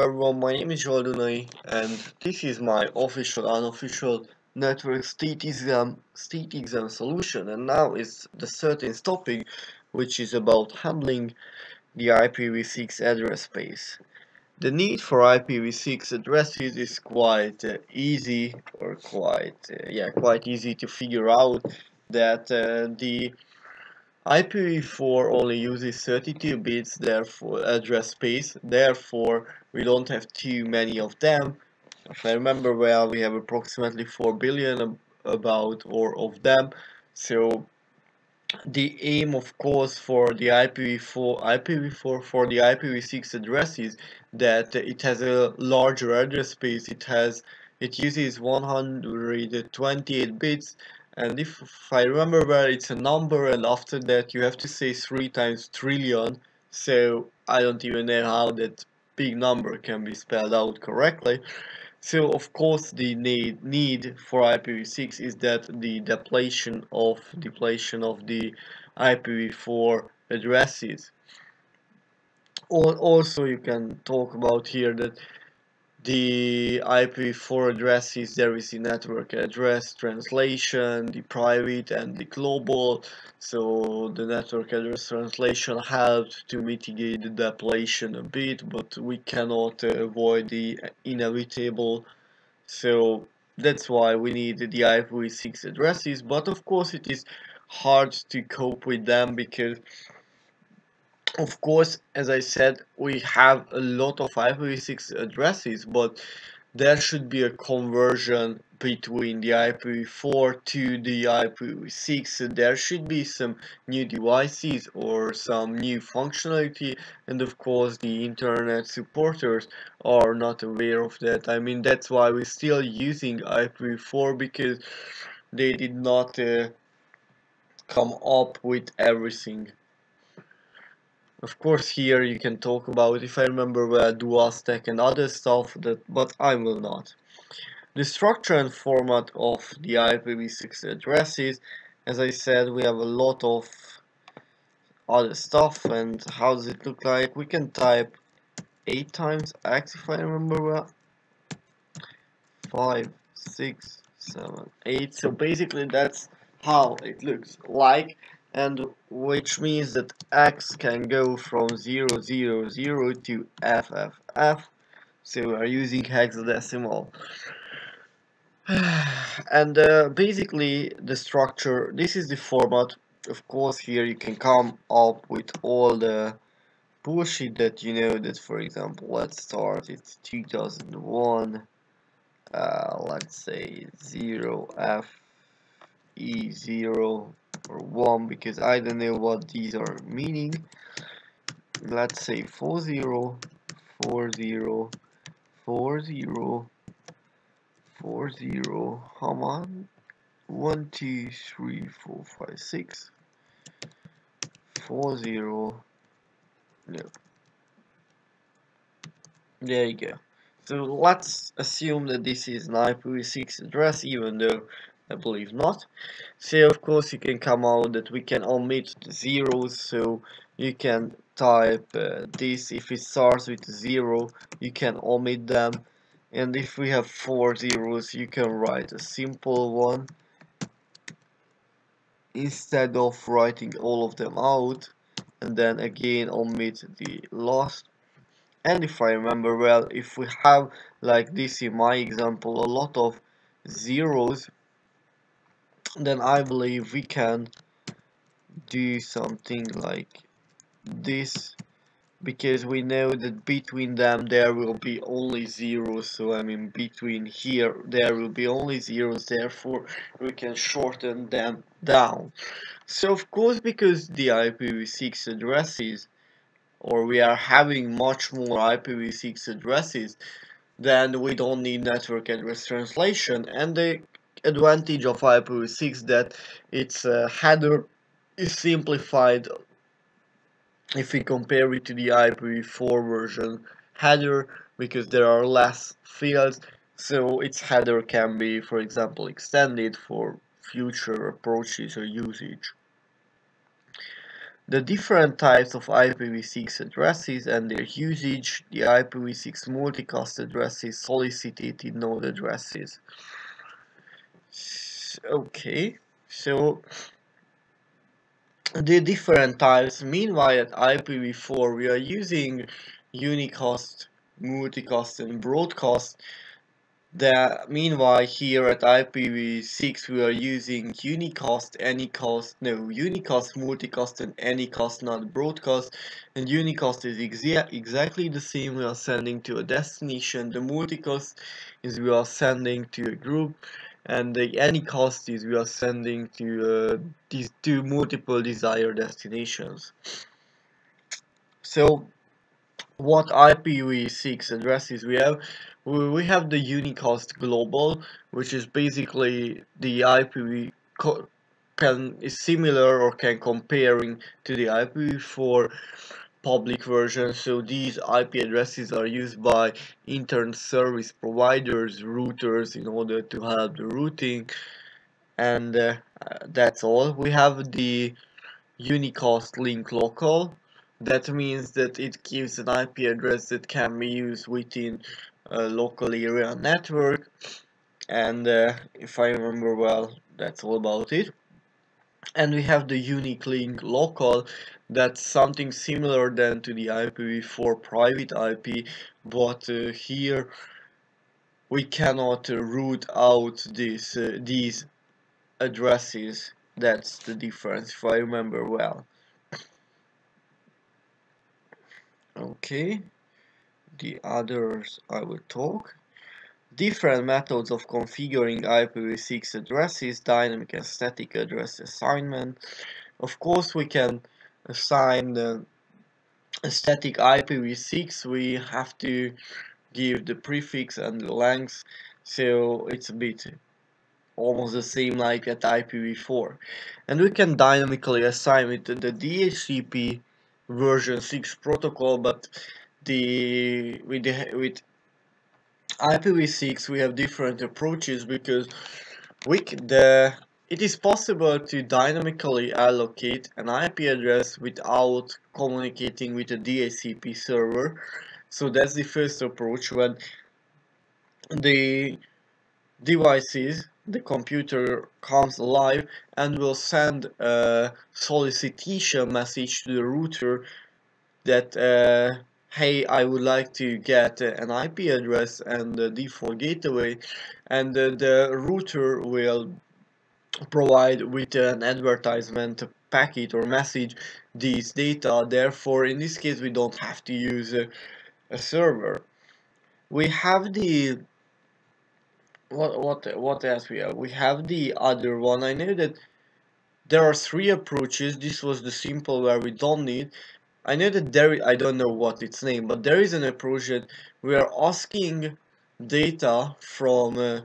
everyone, my name is Zsolt Dunai and this is my official unofficial network state exam state exam solution and now is the certain topic which is about handling the IPv6 address space. The need for IPv6 addresses is quite uh, easy or quite uh, yeah quite easy to figure out that uh, the IPv4 only uses 32 bits therefore address space. Therefore we don't have too many of them. If I remember well we have approximately 4 billion about or of them. So the aim of course for the IPv4 IPv4 for the IPv6 address is that it has a larger address space. It has it uses 128 bits and if, if I remember well it's a number and after that you have to say three times trillion. So I don't even know how that big number can be spelled out correctly. So of course the need need for IPv6 is that the depletion of depletion of the IPv4 addresses. Also you can talk about here that the IPv4 addresses there is the network address translation the private and the global. So the network address translation helped to mitigate the depletion a bit but we cannot avoid the inevitable. So that's why we need the IPv6 addresses but of course it is hard to cope with them because of course as I said we have a lot of IPv6 addresses but there should be a conversion between the IPv4 to the IPv6 there should be some new devices or some new functionality and of course the internet supporters are not aware of that. I mean that's why we're still using IPv4 because they did not uh, come up with everything of course here you can talk about if I remember well dual stack and other stuff that but I will not. The structure and format of the IPv6 addresses as I said we have a lot of other stuff and how does it look like? We can type 8 times x if I remember well. 5 6 7 8 so basically that's how it looks like and which means that x can go from 000 0 to fff so we are using hexadecimal. And uh, basically the structure this is the format. Of course here you can come up with all the bullshit that you know that for example let's start it's 2001 uh, let's say 0 f e0 or 1 because I don't know what these are meaning. Let's say 40 40 40 40 come on. 1 2 3 4 5 6 40 no. There you go. So let's assume that this is an IPv6 address even though I believe not. So of course you can come out that we can omit the zeros. So you can type uh, this. If it starts with zero you can omit them. And if we have four zeros you can write a simple one. Instead of writing all of them out and then again omit the last. And if I remember well if we have like this in my example a lot of zeros then I believe we can do something like this because we know that between them there will be only zeros. So I mean between here there will be only zeros therefore we can shorten them down. So of course because the IPv6 addresses or we are having much more IPv6 addresses then we don't need network address translation and the advantage of IPv6 that its uh, header is simplified if we compare it to the IPv4 version header because there are less fields so its header can be for example extended for future approaches or usage. the different types of IPv6 addresses and their usage, the IPv6 multicast addresses, solicited node addresses. Okay, so the different types. Meanwhile, at IPv4, we are using unicast, multicast, and broadcast. The, meanwhile, here at IPv6, we are using unicast, anycast, no, unicast, multicast, and anycast, not broadcast. And unicast is exa exactly the same. We are sending to a destination. The multicast is we are sending to a group and the anycast is we are sending to uh, these two multiple desired destinations. So what IPv6 addresses we have? We have the unicast global, which is basically the IPv can is similar or can comparing to the IPv4 public version so these IP addresses are used by internet service providers routers in order to help the routing and uh, that's all. We have the unicast link local. That means that it gives an IP address that can be used within a local area network. And uh, if I remember well that's all about it and we have the unique link local that's something similar than to the IPv4 private IP but uh, here we cannot uh, route out this uh, these addresses. That's the difference if I remember well. Okay. The others I will talk different methods of configuring IPv6 addresses dynamic and static address assignment. Of course we can assign the static IPv6 we have to give the prefix and the length so it's a bit almost the same like at IPv4 and we can dynamically assign it to the DHCP version 6 protocol but the with the with IPv6 we have different approaches because we the it is possible to dynamically allocate an IP address without communicating with a DHCP server. So that's the first approach when the devices, the computer comes alive and will send a solicitation message to the router that uh, hey I would like to get an IP address and the default gateway and the router will provide with an advertisement packet or message these data. Therefore in this case we don't have to use a, a server. We have the what what what else we have? We have the other one. I know that there are three approaches. This was the simple where we don't need I know that there I don't know what its name but there is an approach that we are asking data from uh,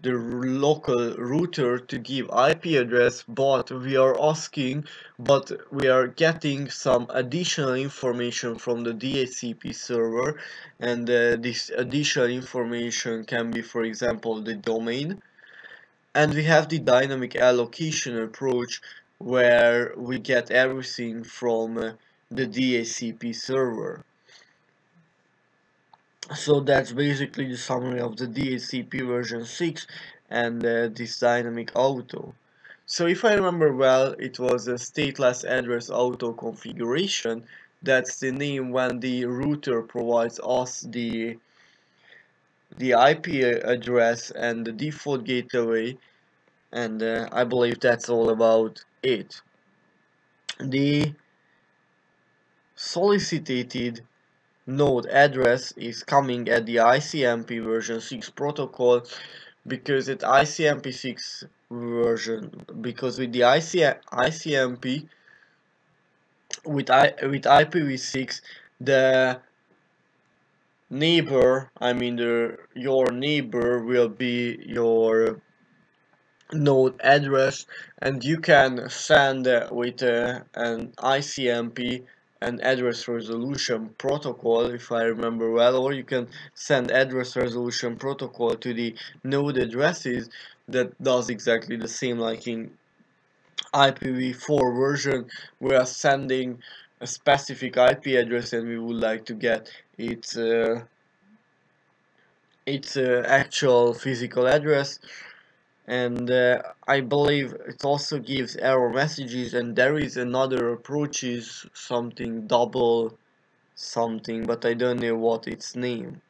the local router to give IP address but we are asking but we are getting some additional information from the DHCP server and uh, this additional information can be for example the domain. And we have the dynamic allocation approach where we get everything from uh, the DHCP server so that's basically the summary of the DHCP version 6 and uh, this dynamic auto. So if I remember well, it was a stateless address auto configuration. That's the name when the router provides us the the IP address and the default gateway and uh, I believe that's all about it. The solicited node address is coming at the ICMP version 6 protocol because at ICMP 6 version because with the IC, ICMP with I with IPv6 the neighbor I mean the your neighbor will be your node address and you can send with uh, an ICMP an address resolution protocol if I remember well or you can send address resolution protocol to the node addresses that does exactly the same like in IPv4 version we are sending a specific IP address and we would like to get its uh, its uh, actual physical address and uh, I believe it also gives error messages and there is another approach is something double something but I don't know what its name.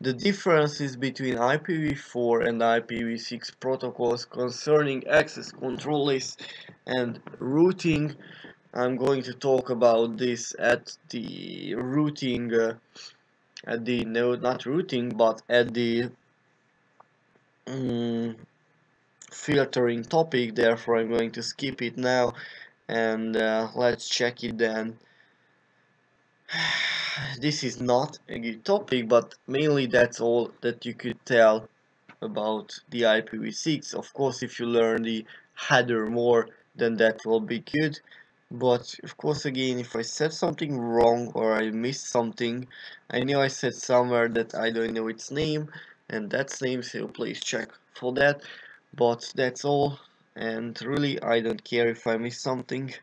The differences between IPv4 and IPv6 protocols concerning access control lists and routing I'm going to talk about this at the routing uh, at the no not routing but at the um, filtering topic therefore I'm going to skip it now and uh, let's check it then this is not a good topic, but mainly that's all that you could tell about the IPv6. Of course, if you learn the header more, then that will be good. But of course, again, if I said something wrong or I missed something, I know I said somewhere that I don't know its name, and that's name, so please check for that. But that's all, and really, I don't care if I miss something.